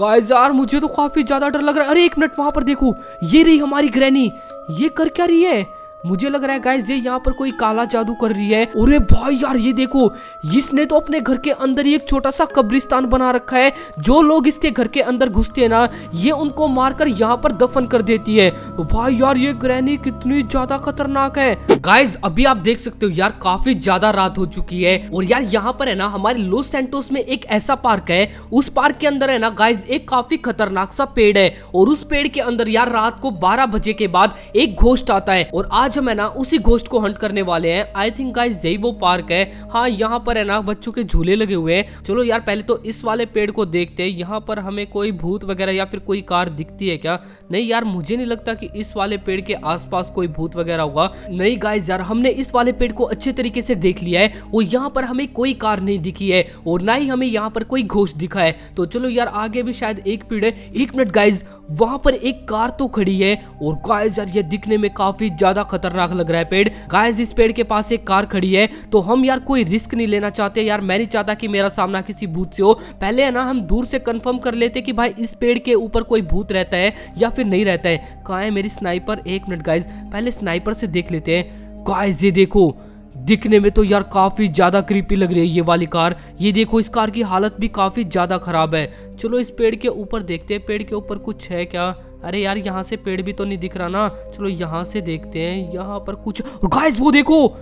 Guys यार, मुझे तो काफ़ी ज़्यादा डर लग रहा है। अरे, एक मिनट, वहाँ पर देखो। ये रही हमारी ग्रैनी। ये कर क्या रही है? मुझे लग रहा है गाइस ये यहाँ पर कोई काला जादू कर रही है। अरे भाई यार, ये देखो, इसने तो अपने घर के अंदर ही एक छोटा सा कब्रिस्तान बना रखा है। जो लोग इसके घर के अंदर घुसते हैं ना, ये उनको मारकर यहाँ पर दफन कर देती है। भाई यार, ये ग्रैनी कितनी ज़्यादा खतरनाक है। गाइस अभी आप देख सकते हो यार, काफ़ी ज़्यादा रात हो चुकी है। और यार, यहाँ पर है ना, हमारे लॉस सेंटोस में एक ऐसा पार्क है। उस पार्क के अंदर है ना गाइज़ एक काफ़ी खतरनाक सा पेड़ है। और उस पेड़ के अंदर यार, रात को बारह बजे के बाद एक घोष्ट आता है। और आज हम है ना उसी घोस्ट को हंट करने वाले हैं। आई थिंक गाइस यही वो पार्क है। हाँ यहाँ पर है ना बच्चों के झूले लगे हुए हैं। चलो यार, पहले तो इस वाले पेड़ को देखते हैं। यहाँ पर हमें कोई भूत वगैरह या फिर कोई कार दिखती है क्या? नहीं यार, मुझे नहीं लगता कि इस वाले पेड़ के आसपास कोई भूत वगैरह होगा। नहीं गाइस यार, हमने इस वाले पेड़ को अच्छे तरीके से देख लिया है। और यहाँ पर हमें कोई कार नहीं दिखी है और ना ही हमें यहाँ पर कोई घोष दिखा है। तो चलो यार, आगे भी शायद एक पेड़ है। एक मिनट गाइज़ वहाँ पर एक कार तो खड़ी है। और गाइस यार, ये दिखने में काफ़ी ज़्यादा खतरनाक लग रहा है पेड़। गाइस इस पेड़ के पास एक कार खड़ी है। तो हम यार कोई रिस्क नहीं लेना चाहते। यार, मैं नहीं चाहता कि मेरा सामना किसी भूत से हो। पहले है ना, हम दूर से कंफर्म कर लेते कि भाई, इस पेड़ के ऊपर कोई भूत रहता है या फिर नहीं रहता है। कहा है मेरी स्नाइपर एक मिनट गाइज़ पहले स्नाइपर से देख लेते हैं। गाइस ये देखो, दिखने में तो यार काफ़ी ज़्यादा क्रीपी लग रही है ये वाली कार। ये देखो, इस कार की हालत भी काफ़ी ज़्यादा खराब है। चलो, इस पेड़ के ऊपर देखते हैं। पेड़ के ऊपर कुछ है क्या? अरे यार, यहाँ से पेड़ भी तो नहीं दिख रहा ना। चलो यहाँ से देखते हैं। यहाँ पर कुछ गाइस वो देखो!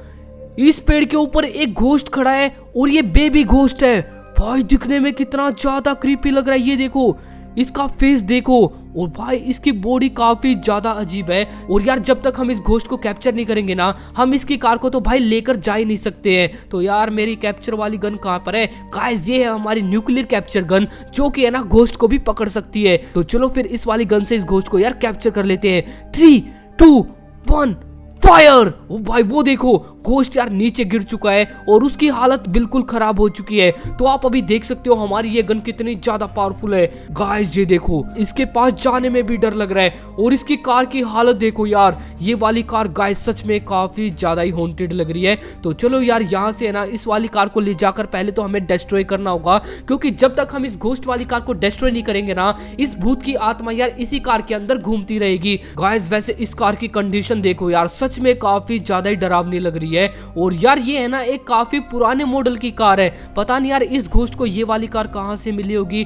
इस पेड़ के ऊपर एक घोष्ट खड़ा है और ये बेबी घोष्ट है। भाई, दिखने में कितना ज़्यादा कृपी लग रहा है। ये देखो इसका फेस देखो। और भाई, इसकी बॉडी काफ़ी ज़्यादा अजीब है। और यार, जब तक हम इस घोस्ट को कैप्चर नहीं करेंगे ना, हम इसकी कार को तो भाई लेकर जा ही नहीं सकते हैं। तो यार, मेरी कैप्चर वाली गन कहाँ पर है? गाइस ये है हमारी न्यूक्लियर कैप्चर गन जो कि है ना घोस्ट को भी पकड़ सकती है। तो चलो फिर इस वाली गन से इस घोष्ट को यार कैप्चर कर लेते हैं। थ्री टू वन फायर ओ भाई, वो देखो घोस्ट यार नीचे गिर चुका है और उसकी हालत बिल्कुल खराब हो चुकी है। तो आप अभी देख सकते हो हमारी ये गन कितनी ज़्यादा पावरफुल है। गाइस ये देखो, इसके पास जाने में भी डर लग रहा है और इसकी कार की हालत देखो यार। ये वाली कार गाइस सच में काफ़ी ज़्यादा ही हॉन्टेड लग रही है। तो चलो यार, यहाँ से ना, इस वाली कार को ले जाकर पहले तो हमें डिस्ट्रॉय करना होगा, क्योंकि जब तक हम इस घोस्ट वाली कार को डिस्ट्रॉय नहीं करेंगे ना, इस भूत की आत्मा यार इसी कार के अंदर घूमती रहेगी। गाइस वैसे इस कार की कंडीशन देखो यार, सच में काफ़ी ज़्यादा ही डरावनी लग रही है। और यार ये है ना एक काफ़ी पुराने मॉडल की कार है। पता नहीं यार इस घोस्ट को ये वाली कार कहाँ से मिली होगी।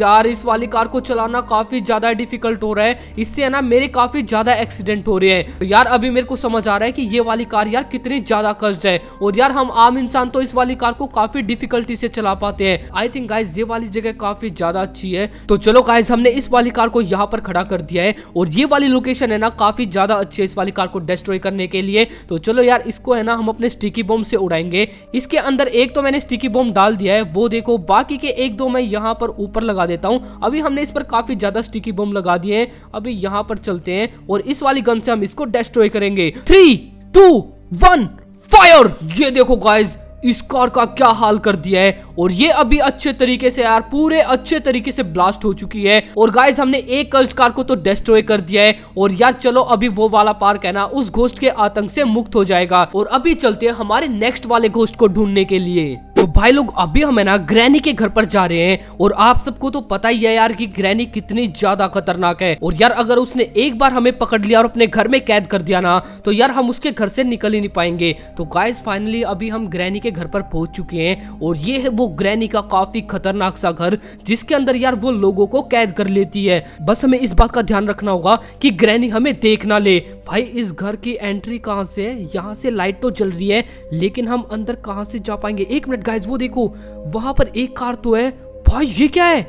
यार इस वाली कार को चलाना काफ़ी ज़्यादा डिफ़िकल्ट हो रहा है। इससे है ना मेरे काफ़ी ज़्यादा एक्सीडेंट हो रहे हैं। तो यार अभी मेरे को समझ आ रहा है कि ये वाली कार यार कितनी ज़्यादा कष्ट है। और यार हम आम इंसान तो इस वाली कार को काफ़ी डिफिकल्टी से चला पाते हैं। आई थिंक गाइस ये वाली जगह काफ़ी ज़्यादा अच्छी है। तो चलो गाइस हमने इस वाली कार को यहाँ पर खड़ा कर दिया है। और ये वाली लोकेशन है ना काफ़ी ज़्यादा अच्छी है इस वाली कार को डिस्ट्रॉय करने के लिए। तो चलो यार, इसको है ना, हम अपने स्टिकी बॉम्ब से उड़ाएँगे। इसके अंदर एक तो मैंने स्टिकी बॉम्ब डाल दिया है, वो देखो, बाकी के एक दो मैं यहाँ पर ऊपर लगा देता हूँ। अभी हमने इस पर काफ़ी ज़्यादा स्टिकी बॉम्ब लगा दिए हैं। अभी यहाँ पर चलते हैं और इस वाली गन से हम इसको डेस्ट्रॉय करेंगे। थ्री टू वन फायर ये देखो गाइज़ इस कार का क्या हाल कर दिया है? और ये अभी अच्छे तरीके से यार, पूरे अच्छे तरीके से ब्लास्ट हो चुकी है। और गाइज़ हमने एक कल्ट कार को तो डिस्ट्रॉय कर दिया है। और यार, चलो, अभी वो वाला पार्क है ना, उस घोष्ट के आतंक से मुक्त हो जाएगा। और अभी चलते हैं हमारे नेक्स्ट वाले घोष्ट को ढूँढने के लिए। भाई लोग, अभी हम है ना ग्रैनी के घर पर जा रहे हैं और आप सबको तो पता ही है यार कि ग्रैनी कितनी ज़्यादा खतरनाक है। और यार अगर उसने एक बार हमें पकड़ लिया और अपने घर में कैद कर दिया ना तो यार हम उसके घर से निकल ही नहीं पाएँगे। तो गाइस फाइनली अभी हम ग्रैनी के घर पर पहुँच चुके हैं और ये है वो ग्रैनी का काफ़ी खतरनाक सा घर, जिसके अंदर यार वो लोगों को कैद कर लेती है। बस हमें इस बात का ध्यान रखना होगा कि ग्रैनी हमें देख ना ले। भाई, इस घर की एंट्री कहाँ से है? यहाँ से लाइट तो जल रही है, लेकिन हम अंदर कहाँ से जा पाएँगे? एक मिनट गाइज़ वो देखो, वहाँ पर एक कार तो है। भाई, ये क्या है?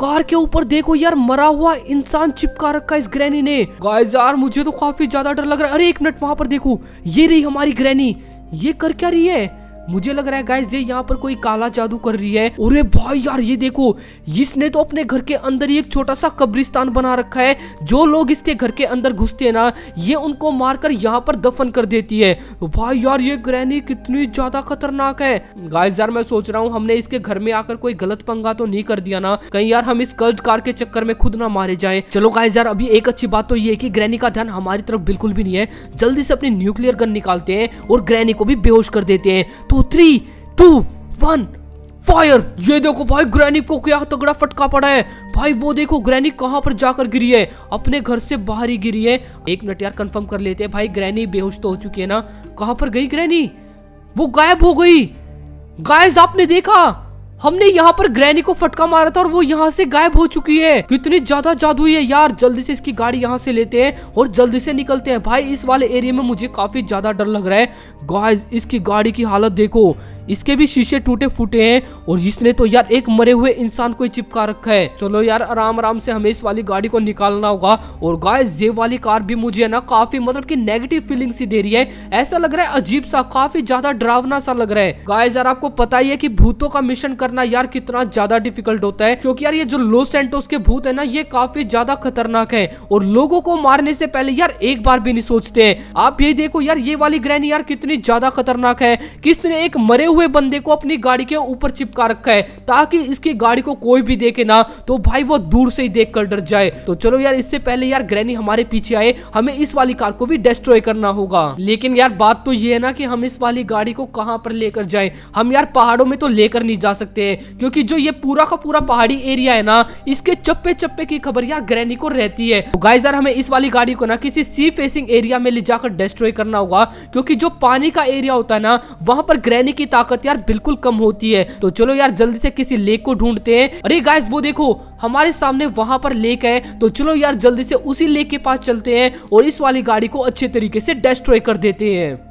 कार के ऊपर देखो यार, मरा हुआ इंसान चिपका रखा इस ग्रैनी ने। गाइज़ यार, मुझे तो काफ़ी ज़्यादा डर लग रहा है। अरे, एक मिनट, वहाँ पर देखो, ये रही हमारी ग्रैनी। ये कर क्या रही है? मुझे लग रहा है गाइस ये यहाँ पर कोई काला जादू कर रही है। अरे भाई यार, ये देखो, इसने तो अपने घर के अंदर ही एक छोटा सा कब्रिस्तान बना रखा है। जो लोग इसके घर के अंदर घुसते हैं ना, ये उनको मारकर यहाँ पर दफन कर देती है। भाई यार, ये ग्रैनी कितनी ज़्यादा खतरनाक है। गाइस यार, मैं सोच रहा हूँ, हमने इसके घर में आकर कोई गलत पंगा तो नहीं कर दिया ना। कहीं यार, हम इस कर्ज कार के चक्कर में खुद ना मारे जाए। चलो गाइस यार, अभी एक अच्छी बात तो ये कि ग्रैनी का ध्यान हमारी तरफ़ बिल्कुल भी नहीं है। जल्दी से अपनी न्यूक्लियर गन निकालते हैं और ग्रैनी को भी बेहोश कर देते हैं। तो थ्री टू वन फायर ये देखो भाई ग्रैनिक को क्या तगड़ा फटका पड़ा है। भाई, वो देखो ग्रैनी कहाँ पर जाकर गिरी है? अपने घर से बाहर ही गिरी है। एक मिनट यार कंफर्म कर लेते हैं। भाई ग्रैनी बेहोश तो हो चुकी है ना? कहाँ पर गई ग्रैनी वो गायब हो गई। गायज आपने देखा? हमने यहाँ पर ग्रैनी को फटका मारा था और वो यहाँ से गायब हो चुकी है। कितनी ज़्यादा जादू है यार। जल्दी से इसकी गाड़ी यहाँ से लेते हैं और जल्दी से निकलते हैं। भाई, इस वाले एरिया में मुझे काफ़ी ज़्यादा डर लग रहा है। गाइस, इसकी गाड़ी की हालत देखो। इसके भी शीशे टूटे फूटे हैं और इसने तो यार एक मरे हुए इंसान को चिपका रखा है। चलो यार, आराम आराम से हमें इस वाली गाड़ी को निकालना होगा। और गाइस, ये वाली कार भी मुझे ना काफ़ी मतलब की नेगेटिव फीलिंग सी दे रही है। ऐसा लग रहा है अजीब सा, काफ़ी ज़्यादा डरावना सा लग रहा है। गाइस, यार, आपको पता ही है कि भूतों का मिशन करना यार कितना ज़्यादा डिफ़िकल्ट होता है। क्योंकि यार ये जो लो सेंटोस के भूत है ना, ये काफ़ी ज़्यादा खतरनाक है। और लोगों को मारने से पहले यार एक बार भी नहीं सोचते हैं। आप ये देखो यार, ये वाली ग्रैनी यार कितनी ज़्यादा खतरनाक है। किसने एक मरे हुए बंदे को अपनी गाड़ी के ऊपर चिपका रखा है, ताकि इसकी गाड़ी को कोई भी देखे ना तो भाई वो दूर से ही देख कर डर जाए। तो चलो यार, इससे पहले यार ग्रैनी हमारे पीछे आए, हमें इस वाली कार को भी डिस्ट्रॉय करना होगा। लेकिन यार बात तो ये है ना कि हम इस वाली गाड़ी को कहाँ पर लेकर जाए? हम यार पहाड़ों में तो लेकर नहीं जा सकते। हैं। क्योंकि जो ये पूरा का पूरा पहाड़ी एरिया है ना, इसके चप्पे चप्पे की खबर यार ग्रैनी को रहती है। तो गाइस यार हमें इस वाली गाड़ी को ना किसी सी फेसिंग एरिया में ले जाकर डिस्ट्रॉय करना होगा, क्योंकि जो पानी का एरिया होता है ना, वहाँ पर ग्रैनी की ताकत यार बिल्कुल कम होती है। तो चलो यार, जल्दी से किसी लेक को ढूंढते हैं। अरे गाइस वो देखो, हमारे सामने वहाँ पर लेक है। तो चलो यार, जल्दी से उसी लेक के पास चलते हैं और इस वाली गाड़ी को अच्छे तरीके से डिस्ट्रॉय कर देते हैं।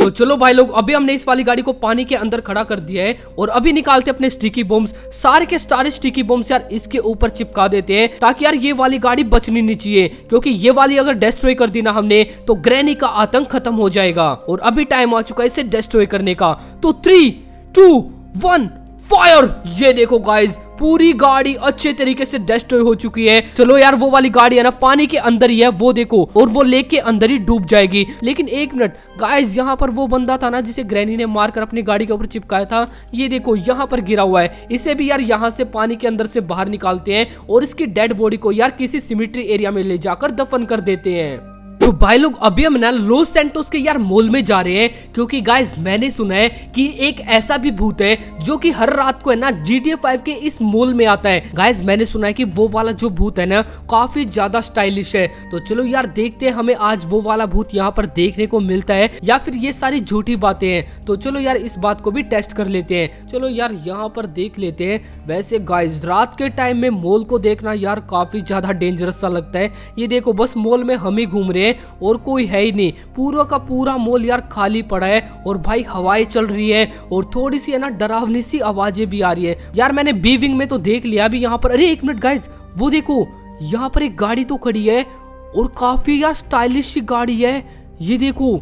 तो चलो भाई लोग, अभी हमने इस वाली गाड़ी को पानी के अंदर खड़ा कर दिया है और अभी निकालते अपने स्टिकी बॉम्ब्स। सारे के सारे स्टिकी बॉम्ब्स यार इसके ऊपर चिपका देते हैं ताकि यार ये वाली गाड़ी बचनी नहीं चाहिए, क्योंकि ये वाली अगर डेस्ट्रॉय कर दी ना हमने तो ग्रैनी का आतंक खत्म हो जाएगा। और अभी टाइम आ चुका है इसे डेस्ट्रॉय करने का। तो थ्री टू वन फायर! ये देखो गाइज़ पूरी गाड़ी अच्छे तरीके से डिस्ट्रॉय हो चुकी है। चलो यार, वो वाली गाड़ी है ना, पानी के अंदर ही है, वो देखो, और वो लेक के अंदर ही डूब जाएगी। लेकिन एक मिनट गाइस यहाँ पर वो बंदा था ना, जिसे ग्रैनी ने मारकर अपनी गाड़ी के ऊपर चिपकाया था, ये देखो, यहाँ पर गिरा हुआ है। इसे भी यार यहाँ से पानी के अंदर से बाहर निकालते हैं, और इसकी डेड बॉडी को यार किसी सिमिट्री एरिया में ले जाकर दफन कर देते हैं। तो भाई लोग, अभी हम ना लॉस सेंटोस के यार मॉल में जा रहे हैं, क्योंकि गाइस मैंने सुना है कि एक ऐसा भी भूत है जो कि हर रात को है ना जी टी के इस मॉल में आता है। गाइस मैंने सुना है कि वो वाला जो भूत है ना, काफ़ी ज़्यादा स्टाइलिश है। तो चलो यार, देखते हैं हमें आज वो वाला भूत यहाँ पर देखने को मिलता है, या फिर ये सारी झूठी बातें हैं। तो चलो यार, इस बात को भी टेस्ट कर लेते हैं। चलो यार, यहाँ पर देख लेते हैं। वैसे गाइस रात के टाइम में मॉल को देखना यार काफ़ी ज़्यादा डेंजरस सा लगता है। ये देखो, बस मॉल में हम ही घूम रहे हैं। और कोई है ही नहीं। पूरा का पूरा मॉल यार खाली पड़ा है और भाई हवाएँ चल रही है और थोड़ी सी है ना डरावनी सी आवाज़ें भी आ रही है। यार मैंने बीविंग में तो देख लिया अभी यहाँ पर। अरे एक मिनट गाइज़ वो देखो, यहाँ पर एक गाड़ी तो खड़ी है और काफ़ी यार स्टाइलिश सी गाड़ी है। ये देखो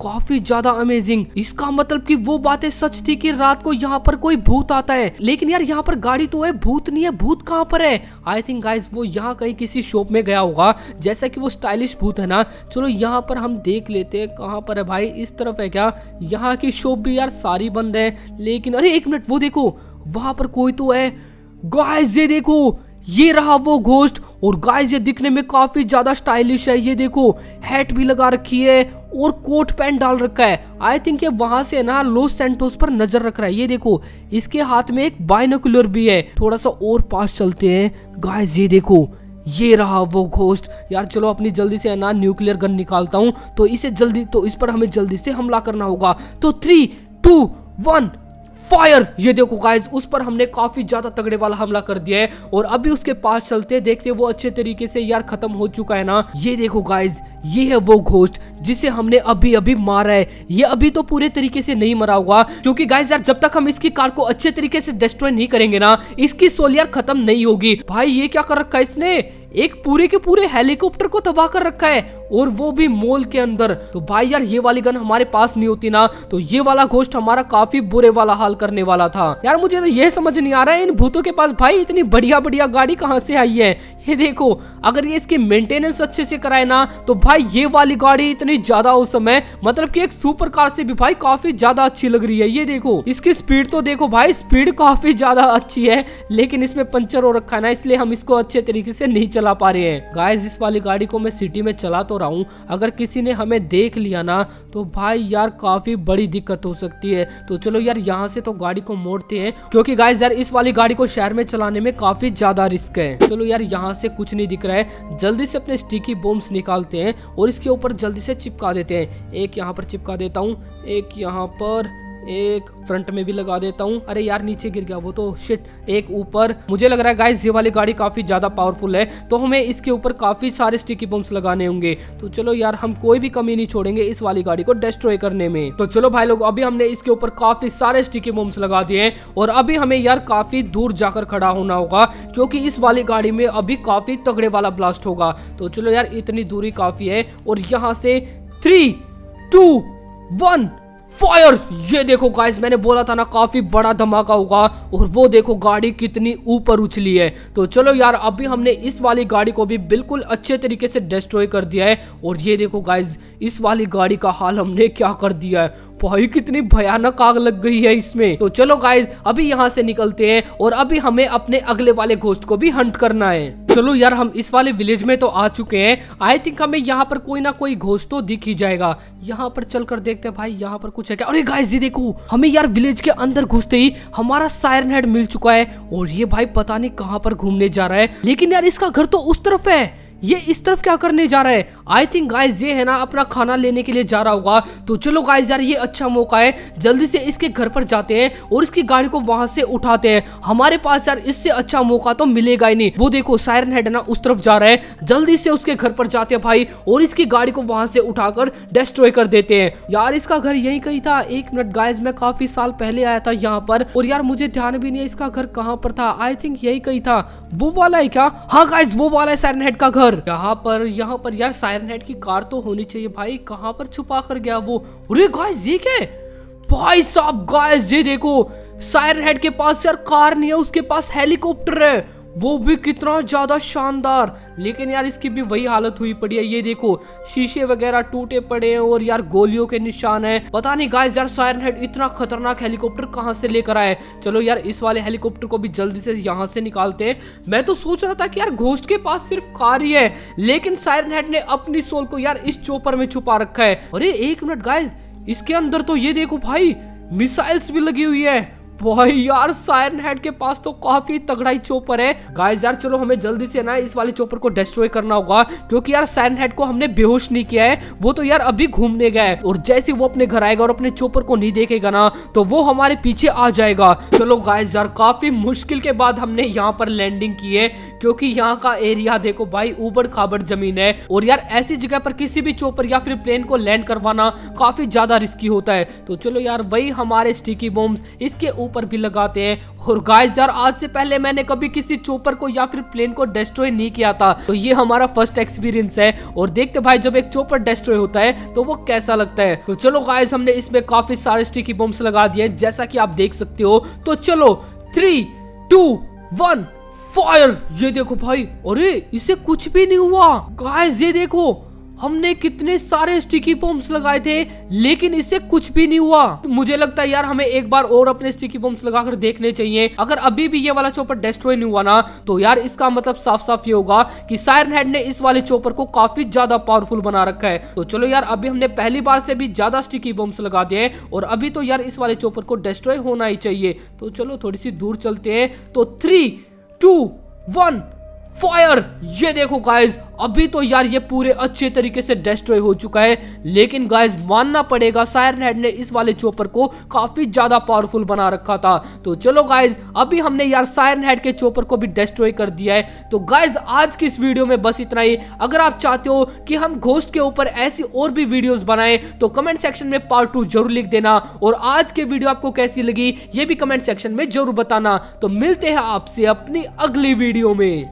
काफ़ी ज़्यादा अमेजिंग इसका मतलब कि वो बातें सच थी कि रात को यहाँ पर कोई भूत आता है। लेकिन यार यहाँ पर गाड़ी तो है, भूत नहीं है, भूत कहाँ पर है? आई थिंक गाइज़ वो यहाँ कहीं किसी शॉप में गया होगा। जैसा कि वो स्टाइलिश भूत है ना? चलो यहाँ पर हम देख लेते हैं कहाँ पर है भाई। इस तरफ़ है क्या? यहाँ की शॉप भी यार सारी बंद है। लेकिन अरे एक मिनट, वो देखो, वहाँ पर कोई तो है। गाइस ये देखो, ये रहा वो घोस्ट और गाइस ये दिखने में काफ़ी ज़्यादा स्टाइलिश है। ये देखो हैट भी लगा रखी है और कोट पैंट डाल रखा है। आई थिंक ये वहाँ से ना लोस सेंटोस पर नज़र रख रहा है। ये देखो, इसके हाथ में एक बाइनोकुलर भी है। थोड़ा सा और पास चलते हैं। गाइस ये देखो, ये रहा वो घोस्ट यार, चलो, अपनी जल्दी से ना न्यूक्लियर गन निकालता हूँ। तो इसे जल्दी तो इस पर हमें जल्दी से हमला करना होगा। तो थ्री टू वन फायर। ये देखो गाइस उस पर हमने काफ़ी ज़्यादा तगड़े वाला हमला कर दिया है और अभी उसके पास चलते देखते वो अच्छे तरीके से यार खत्म हो चुका है ना। ये देखो गाइस ये है वो घोस्ट जिसे हमने अभी अभी मारा है। ये अभी तो पूरे तरीके से नहीं मरा हुआ क्योंकि गाइस यार, जब तक हम इसकी कार को अच्छे तरीके से डिस्ट्रॉय नहीं करेंगे ना, इसकी सोल यार खत्म नहीं होगी। भाई, ये क्या कर रखा इसने? एक पूरे के पूरे हेलीकॉप्टर को तबाह कर रखा है, और वो भी मॉल के अंदर। तो भाई यार, ये वाली गन हमारे पास नहीं होती ना तो ये वाला घोस्ट हमारा काफ़ी बुरे वाला हाल करने वाला था। यार, मुझे तो ये समझ नहीं आ रहा है, इन भूतों के पास भाई इतनी बढ़िया बढ़िया गाड़ी कहाँ से आई है? ये देखो, अगर ये इसकी मेंटेनेंस अच्छे से कराए ना तो भाई ये वाली गाड़ी इतनी ज़्यादा उस समय मतलब की एक सुपर कार से भी भाई काफ़ी ज़्यादा अच्छी लग रही है। ये देखो, इसकी स्पीड तो देखो भाई स्पीड काफ़ी ज़्यादा अच्छी है, लेकिन इसमें पंचर हो रखा है ना, इसलिए हम इसको अच्छे तरीके से नहीं चला पा रहे हैं। गाइस इस वाली गाड़ी को मैं सिटी में चला तो रहा हूँ। अगर किसी ने हमें देख लिया ना तो भाई यार काफ़ी बड़ी दिक्कत हो सकती है। तो चलो यार, यहाँ से तो गाड़ी को मोड़ते हैं, क्योंकि गाइज़ यार, इस वाली गाड़ी को शहर में चलाने में काफ़ी ज़्यादा रिस्क है। चलो यार, यहाँ से कुछ नहीं दिख रहा है। जल्दी से अपने स्टिकी बोम्स निकालते हैं और इसके ऊपर जल्दी से चिपका देते हैं। एक यहाँ पर चिपका देता हूँ, एक यहाँ पर एक फ्रंट में भी लगा देता हूँ। अरे यार, नीचे गिर गया वो तो। शिट एक ऊपर। मुझे लग रहा है गाइस ये वाली गाड़ी काफ़ी ज़्यादा पावरफुल है। तो हमें इसके ऊपर काफ़ी सारे स्टिकी बम्स लगाने होंगे। तो चलो यार, हम कोई भी कमी नहीं छोड़ेंगे इस वाली गाड़ी को डिस्ट्रॉय करने में। तो चलो भाई लोग, अभी हमने इसके ऊपर काफ़ी सारे स्टिकी बम्स लगा दिए हैं। और अभी हमें यार काफ़ी दूर जाकर खड़ा होना होगा क्योंकि इस वाली गाड़ी में अभी काफ़ी तगड़े वाला ब्लास्ट होगा। तो चलो यार, इतनी दूरी काफ़ी है। और यहाँ से थ्री टू वन फायर! ये देखो गाइस मैंने बोला था ना, काफ़ी बड़ा धमाका होगा और वो देखो, गाड़ी कितनी ऊपर उछली है। तो चलो यार, अभी हमने इस वाली गाड़ी को भी बिल्कुल अच्छे तरीके से डिस्ट्रॉय कर दिया है। और ये देखो गाइस इस वाली गाड़ी का हाल हमने क्या कर दिया है? भाई, कितनी भयानक आग लग गई है इसमें। तो चलो गाइज़ अभी यहाँ से निकलते हैं और अभी हमें अपने अगले वाले घोष्ट को भी हंट करना है। चलो यार, हम इस वाले विलेज में तो आ चुके हैं। आई थिंक हमें यहाँ पर कोई ना कोई घोष तो दिख ही जाएगा। यहाँ पर चल कर देखते हैं भाई, यहाँ पर कुछ है क्या? अरे गाइज़ ये देखो, हमें यार विलेज के अंदर घुसते ही हमारा सायरन हेड मिल चुका है। और ये भाई पता नहीं कहाँ पर घूमने जा रहा है। लेकिन यार, इसका घर तो उस तरफ़ है। ये इस तरफ़ क्या करने जा रहा है? आई थिंक गाइज़ ये है ना, अपना खाना लेने के लिए जा रहा होगा। तो चलो गाइज़ यार, ये अच्छा मौका है। जल्दी से इसके घर पर जाते हैं और इसकी गाड़ी को वहाँ से उठाते हैं। हमारे पास यार इससे अच्छा मौका तो मिलेगा ही नहीं। वो देखो सायरन हेड ना, उस तरफ़ जा रहा है। जल्दी से उसके घर पर जाते हैं भाई और इसकी गाड़ी को वहाँ से उठाकर डिस्ट्रॉय कर देते हैं। यार, इसका घर यही कहीं था। एक मिनट गाइज़ मैं काफ़ी साल पहले आया था यहाँ पर और यार, मुझे ध्यान भी नहीं है इसका घर कहाँ पर था। आई थिंक यही कहीं था। वो वाला है क्या? हाँ गाइज़ वो वाला है सायरन हेड का घर। यहाँ पर यहाँ पर यार सायरन हेड की कार तो होनी चाहिए भाई। कहाँ पर छुपा कर गया वो? अरे गाइस ये क्या भाई साहब गाइस ये देखो। सायरन हेड के पास यार कार नहीं है, उसके पास हेलीकॉप्टर है। वो भी कितना ज़्यादा शानदार। लेकिन यार इसकी भी वही हालत हुई पड़ी है, ये देखो, शीशे वगैरह टूटे पड़े हैं और यार गोलियों के निशान है। पता नहीं गाइस यार सायरन हेड इतना खतरनाक हेलीकॉप्टर कहाँ से लेकर आए चलो यार, इस वाले हेलीकॉप्टर को भी जल्दी से यहाँ से निकालते हैं। मैं तो सोच रहा था कि यार घोष्ट के पास सिर्फ़ कार ही है, लेकिन सायरन हेड ने अपनी सोल को यार इस चोपर में छुपा रखा है। अरे, एक मिनट गाइज़ इसके अंदर तो ये देखो भाई मिसाइल्स भी लगी हुई है। भाई यार सायरन हेड के पास तो काफ़ी तगड़ा चोपर है। गाइस यार, चलो हमें जल्दी से ना इस वाले चोपर को डिस्ट्रॉय करना होगा, क्योंकि यार सायरन हेड को हमने बेहोश नहीं किया है। वो तो यार अभी घूमने गया है, और जैसे वो अपने घर आएगा और अपने चोपर को नहीं देखेगा ना तो वो हमारे पीछे आ जाएगा। चलो गाइस यार, काफ़ी मुश्किल के बाद हमने यहाँ पर लैंडिंग की है, क्योंकि यहाँ का एरिया देखो भाई उबड़ खाबड़ ज़मीन है, और यार ऐसी जगह पर किसी भी चोपर या फिर प्लेन को लैंड करवाना काफ़ी ज़्यादा रिस्की होता है। तो चलो यार, वही हमारे स्टिकी बॉम्ब इसके ऊपर भी लगाते हैं। और गाइस यार, आज से पहले मैंने कभी किसी चोपर को या फिर प्लेन को डिस्ट्रॉय नहीं किया था। तो ये हमारा फ़र्स्ट एक्सपीरियंस है। और देखते भाई, जब एक चोपर डिस्ट्रॉय होता है तो वो कैसा लगता है? तो चलो गाइस हमने इसमें काफ़ी सारे स्टिकी बॉम्ब्स लगा दिए जैसा की आप देख सकते हो। तो चलो थ्री टू वन फायर ये देखो भाई, अरे, इसे कुछ भी नहीं हुआ। गाइस ये देखो हमने कितने सारे स्टिकी बॉम्ब्स लगाए थे, लेकिन इससे कुछ भी नहीं हुआ। मुझे लगता है यार, हमें एक बार और अपने स्टिकी बॉम्ब्स लगाकर देखने चाहिए। अगर अभी भी ये वाला चोपर डिस्ट्रॉय नहीं हुआ ना तो यार इसका मतलब साफ़ साफ़ ये होगा कि सायरन हेड ने इस वाले चोपर को काफ़ी ज़्यादा पावरफुल बना रखा है। तो चलो यार, अभी हमने पहली बार से भी ज़्यादा स्टिकी बॉम्ब्स लगा दिए और अभी तो यार इस वाले चोपर को डिस्ट्रॉय होना ही चाहिए। तो चलो थोड़ी सी दूर चलते हैं। तो थ्री टू वन फायर। ये देखो गाइज़ अभी तो यार ये पूरे अच्छे तरीके से डिस्ट्रॉय हो चुका है, लेकिन गाइज़ मानना पड़ेगा सायरन हेड ने इस वाले चोपर को काफ़ी ज़्यादा पावरफुल बना रखा था। तो चलो गाइज़ अभी हमने यार सायरन हेड के चोपर को भी डिस्ट्रॉय कर दिया है। तो गाइज़ आज की इस वीडियो में बस इतना ही। अगर आप चाहते हो कि हम घोस्ट के ऊपर ऐसी और भी वीडियोस बनाए तो कमेंट सेक्शन में पार्ट टू ज़रूर लिख देना। और आज की वीडियो आपको कैसी लगी, ये भी कमेंट सेक्शन में ज़रूर बताना। तो मिलते हैं आपसे अपनी अगली वीडियो में।